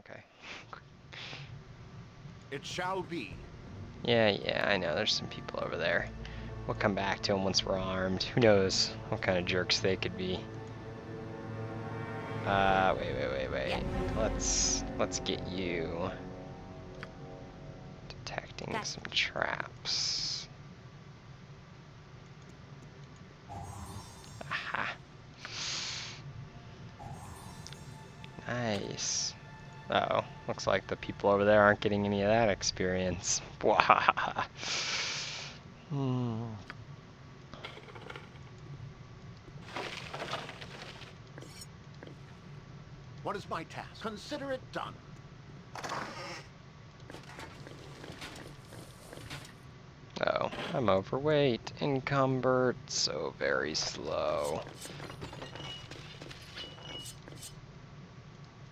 okay. It shall be. Yeah, yeah, I know. There's some people over there. We'll come back to them once we're armed. Who knows what kind of jerks they could be. Uh, wait, wait, wait, wait. Let's let's get you detecting That- some traps. Aha. Nice. Uh oh, looks like the people over there aren't getting any of that experience. Hmm. What is my task? Consider it done. Oh, I'm overweight, encumbered, so very slow.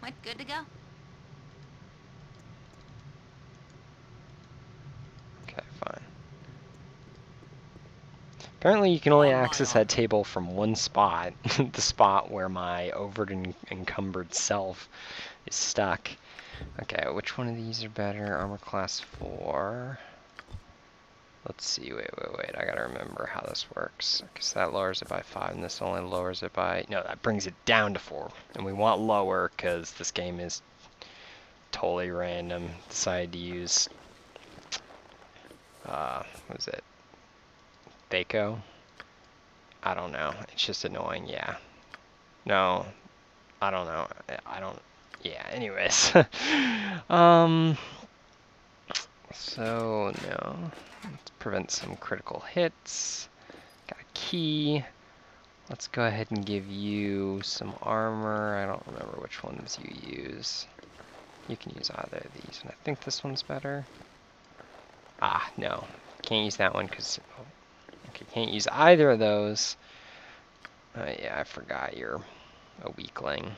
What, good to go? Okay, fine. Apparently you can only access that table from one spot, the spot where my over-encumbered self is stuck. Okay, which one of these are better? Armor class 4. Let's see, wait, wait, wait, I gotta remember how this works. Because that lowers it by 5, and this only lowers it by... No, that brings it down to 4. And we want lower, because this game is totally random. Decided to use... Uh, what is it? THAC0? I don't know. It's just annoying, yeah. No, I don't know. I- don't... Yeah, anyways. um... So, no. Let's prevent some critical hits. Got a key. Let's go ahead and give you some armor. I don't remember which ones you use. You can use either of these, and I think this one's better. Ah, no. Can't use that one because... Can't use either of those. Uh, yeah, I forgot you're a weakling.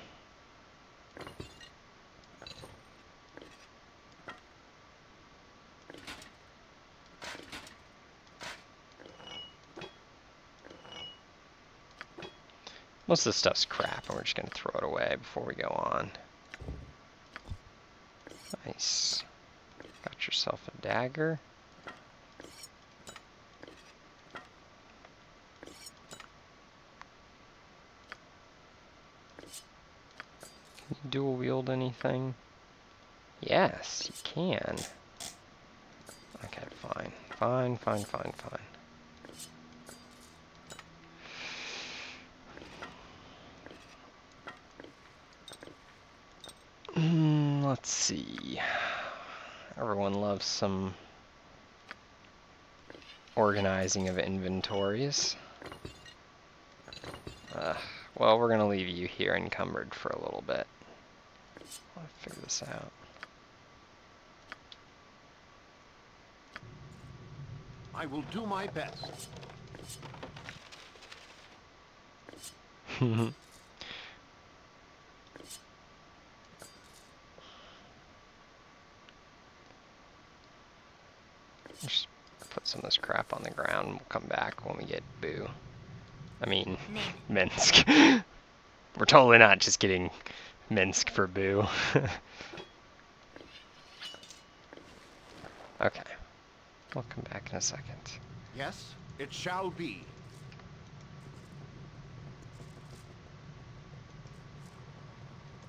Most of this stuff's crap, and we're just gonna throw it away before we go on. Nice. Got yourself a dagger. Dual wield anything? Yes, you can. Okay, fine. Fine, fine, fine, fine. Mm, let's see. Everyone loves some organizing of inventories. Uh, well, we're gonna leave you here encumbered for a little bit. I'll figure this out. I will do my best. Just put some of this crap on the ground and we'll come back when we get Boo. I mean, Minsc. We're totally not just getting Minsc for Boo. okay. We'll come back in a second. Yes, it shall be.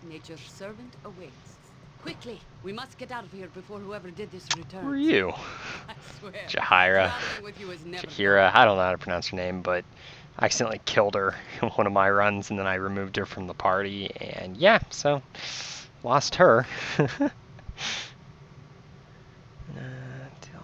Nature's servant awaits. Quickly, we must get out of here before whoever did this returns. Who are you? I swear. Jaheira. with you is never Jaheira, I don't know how to pronounce her name, but I accidentally killed her in one of my runs and then I removed her from the party and yeah, so lost her. Uh, deal-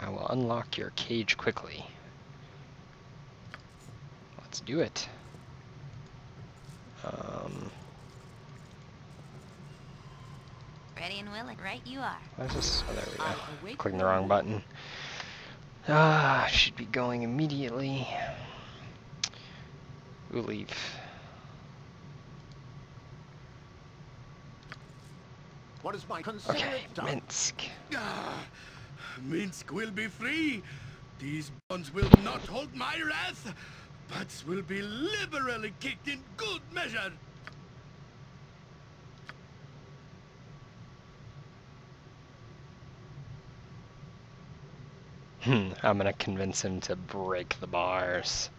I will unlock your cage quickly. Let's do it. Um, Ready? Ready and willing. Right you are. Why is this? Oh, there we go. I'll Clicking the wrong button. Ah, should be going immediately. Ooh, leave. What is my... Consider Okay, it done. Minsc. Minsc will be free. These bonds will not hold my wrath, but will be liberally kicked in good measure. Hmm, I'm gonna convince him to break the bars.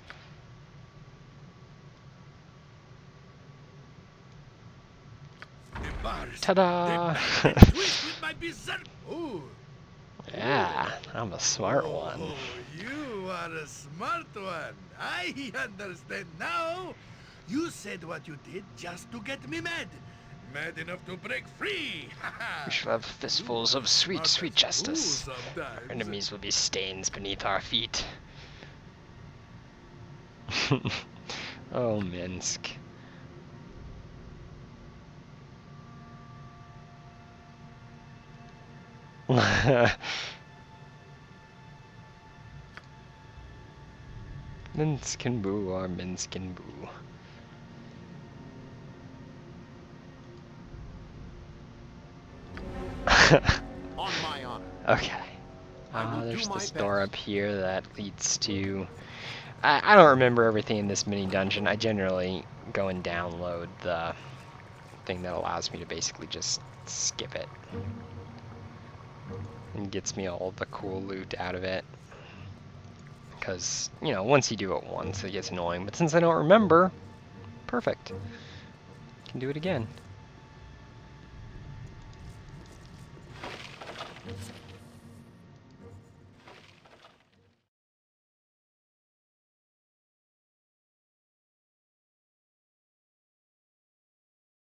The bars. Ta-da! yeah, I'm a smart Oh, one. You are a smart one. I understand now. You said what you did just to get me mad. Mad enough to break free. We shall have fistfuls of sweet, sweet justice. Our enemies will be stains beneath our feet. oh, Minsc. Minsc and Boo are Minsc and Boo. On my honor. Okay. Uh, there's this door up here that leads to. I, I don't remember everything in this mini dungeon. I generally go and download the thing that allows me to basically just skip it. And gets me all the cool loot out of it. Because, you know, once you do it once, it gets annoying. But since I don't remember, perfect. Can do it again.